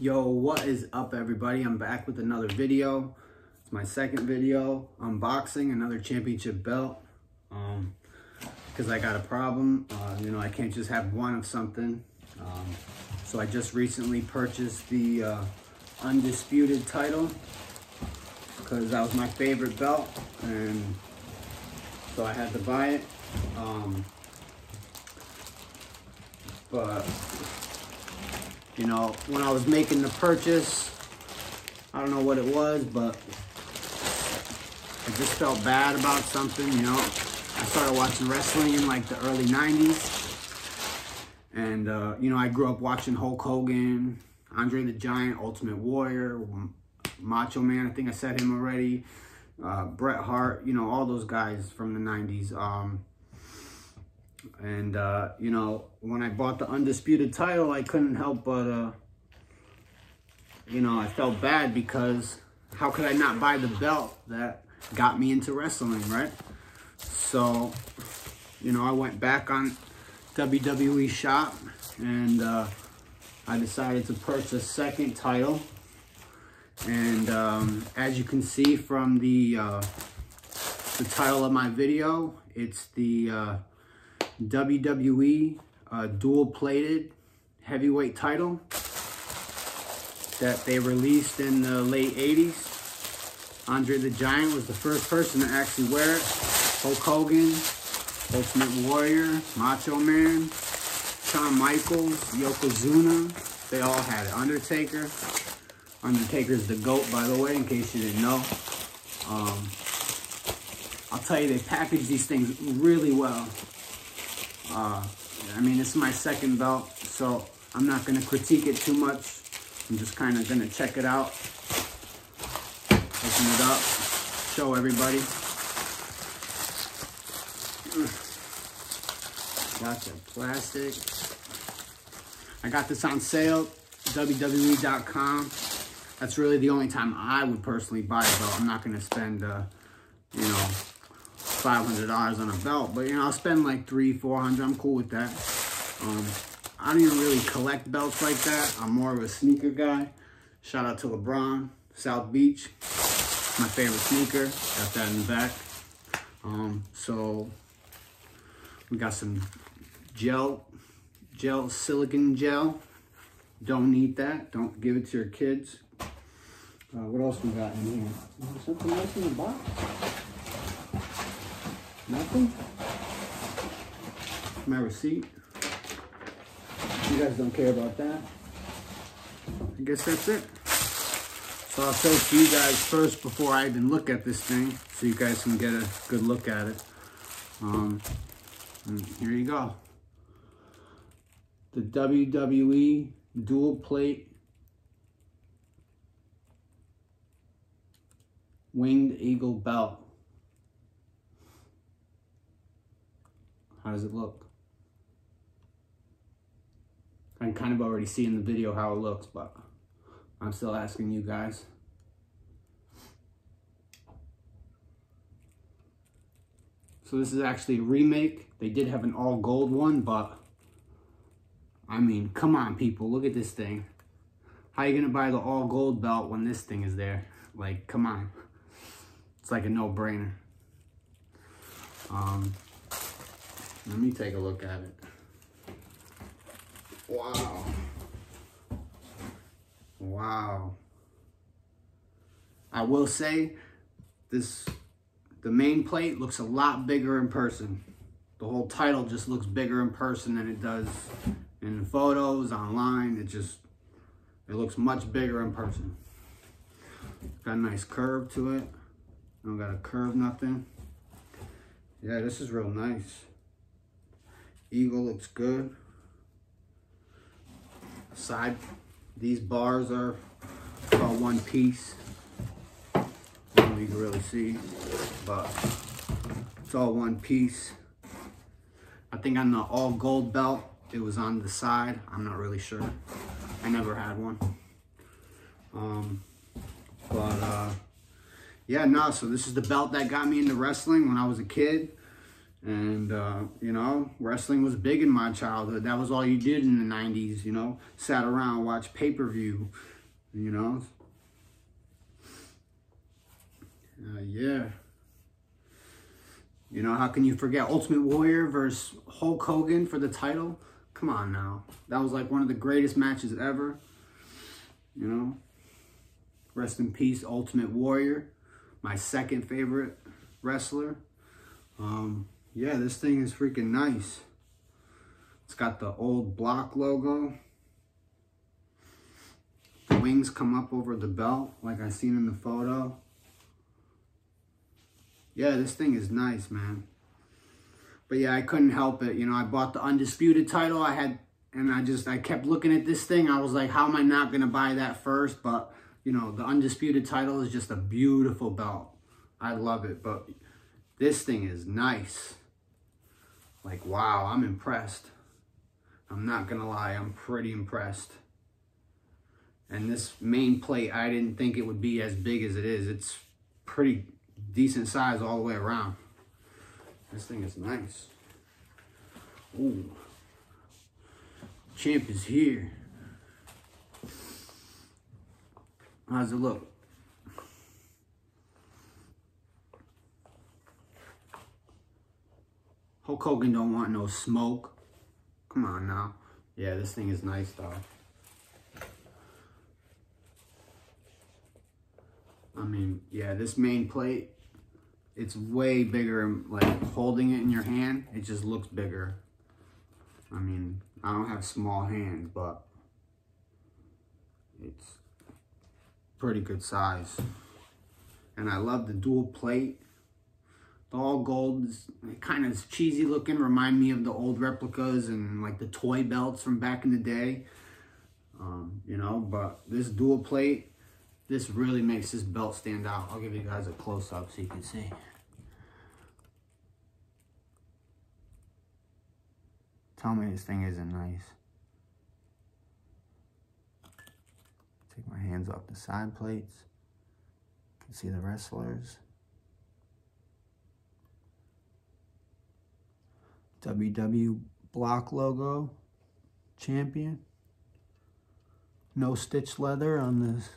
Yo, what is up everybody? I'm back with another video. It's my second video unboxing another championship belt. Um, because I got a problem. Uh, you know, I can't just have one of something. Um, so I just recently purchased the uh, Undisputed title because that was my favorite belt and so I had to buy it. Um, but you know, when I was making the purchase, I don't know what it was, but I just felt bad about something, you know. I started watching wrestling in like the early 90s. And, uh, you know, I grew up watching Hulk Hogan, Andre the Giant, Ultimate Warrior, Macho Man, I think I said him already, uh, Bret Hart, you know, all those guys from the 90s. Um, and, uh, you know, when I bought the Undisputed title, I couldn't help but, uh, you know, I felt bad because how could I not buy the belt that got me into wrestling, right? So, you know, I went back on WWE shop and uh, I decided to purchase second title. And um, as you can see from the, uh, the title of my video, it's the uh, WWE uh, dual plated heavyweight title that they released in the late 80s. Andre the Giant was the first person to actually wear it. Hulk Hogan, Ultimate Warrior, Macho Man, Shawn Michaels, Yokozuna, they all had it. Undertaker. Undertaker's the GOAT, by the way, in case you didn't know. Um, I'll tell you, they package these things really well. Uh, I mean, it's my second belt, so I'm not going to critique it too much. I'm just kind of going to check it out, open it up, show everybody. Got the plastic. I got this on sale, WWE.com. That's really the only time I would personally buy a belt. I'm not going to spend, uh, you know, $500 on a belt. But, you know, I'll spend like three, 400 I'm cool with that. Um, I don't even really collect belts like that. I'm more of a sneaker guy. Shout out to LeBron, South Beach. My favorite sneaker. Got that in the back. Um, so, we got some gel, gel, silicon gel. Don't need that. Don't give it to your kids. Uh, what else we got in here? Something else in the box? Nothing? My receipt. You guys don't care about that. I guess that's it. So I'll show it to you guys first before I even look at this thing so you guys can get a good look at it. Um, here you go. The WWE dual plate winged eagle belt. How does it look? I can kind of already see in the video how it looks, but I'm still asking you guys. So this is actually a remake. They did have an all gold one, but I mean, come on people, look at this thing. How you gonna buy the all gold belt when this thing is there? Like, come on. It's like a no brainer. Um, let me take a look at it. Wow. Wow. I will say this the main plate looks a lot bigger in person. The whole title just looks bigger in person than it does in photos, online. It just, it looks much bigger in person. Got a nice curve to it. Don't got a curve, nothing. Yeah, this is real nice. Eagle looks good. Side, these bars are all one piece. you can really see, but it's all one piece. I think on the all gold belt, it was on the side. I'm not really sure. I never had one. Um, but uh, yeah, no, so this is the belt that got me into wrestling when I was a kid. And, uh, you know, wrestling was big in my childhood. That was all you did in the 90s, you know. Sat around, watched pay-per-view, you know. Uh, yeah. You know, how can you forget Ultimate Warrior versus Hulk Hogan for the title? Come on now. That was like one of the greatest matches ever. You know? Rest in peace, Ultimate Warrior. My second favorite wrestler. Um, yeah, this thing is freaking nice. It's got the old block logo. The wings come up over the belt, like I seen in the photo. Yeah, this thing is nice, man. But yeah, I couldn't help it. You know, I bought the Undisputed title. I had, and I just, I kept looking at this thing. I was like, how am I not going to buy that first? But, you know, the Undisputed title is just a beautiful belt. I love it. But this thing is nice. Like, wow, I'm impressed. I'm not to lie. I'm pretty impressed. And this main plate, I didn't think it would be as big as it is. It's pretty decent size all the way around. This thing is nice. Ooh. Champ is here. How's it look? Hulk Hogan don't want no smoke. Come on now. Yeah, this thing is nice though. I mean, yeah, this main plate it's way bigger, like holding it in your hand, it just looks bigger. I mean, I don't have small hands, but it's pretty good size. And I love the dual plate. The all gold is kind of cheesy looking, remind me of the old replicas and like the toy belts from back in the day. Um, you know, but this dual plate, this really makes this belt stand out. I'll give you guys a close up so you can see. Tell me this thing isn't nice. Take my hands off the side plates. You can see the wrestlers. WW block logo, champion. No stitch leather on this,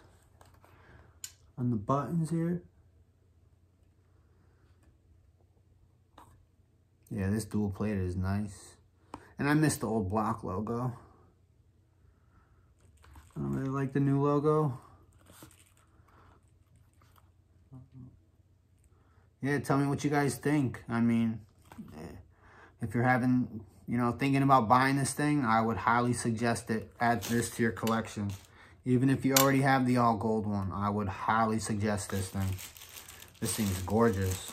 on the buttons here. Yeah, this dual plate is nice. And I miss the old block logo. I don't really like the new logo. Yeah, tell me what you guys think. I mean, if you're having, you know, thinking about buying this thing, I would highly suggest it. Add this to your collection. Even if you already have the all gold one, I would highly suggest this thing. This thing is gorgeous.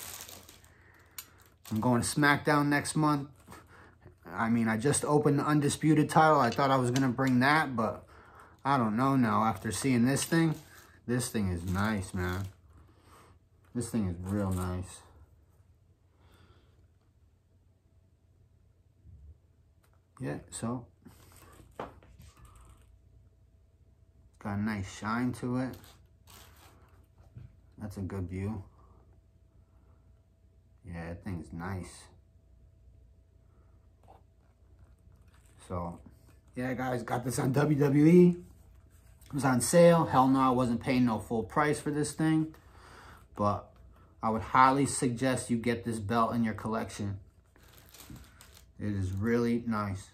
I'm going to SmackDown next month. I mean, I just opened the Undisputed title. I thought I was going to bring that, but I don't know now. After seeing this thing, this thing is nice, man. This thing is real nice. Yeah, so got a nice shine to it. That's a good view. Yeah, that thing's nice. So, yeah, guys, got this on WWE. It was on sale. Hell no, I wasn't paying no full price for this thing. But I would highly suggest you get this belt in your collection. It is really nice.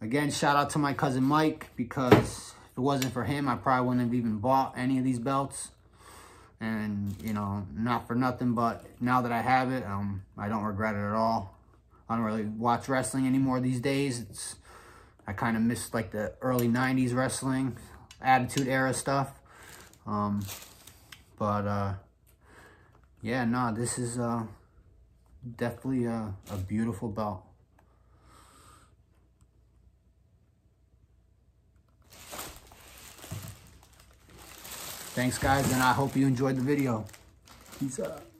Again, shout out to my cousin Mike because if it wasn't for him, I probably wouldn't have even bought any of these belts. And, you know, not for nothing, but now that I have it, um, I don't regret it at all. I don't really watch wrestling anymore these days. It's I kind of miss like the early 90s wrestling, attitude era stuff. Um, but uh, yeah, no, this is uh, definitely a, a beautiful belt. Thanks, guys, and I hope you enjoyed the video. Peace out.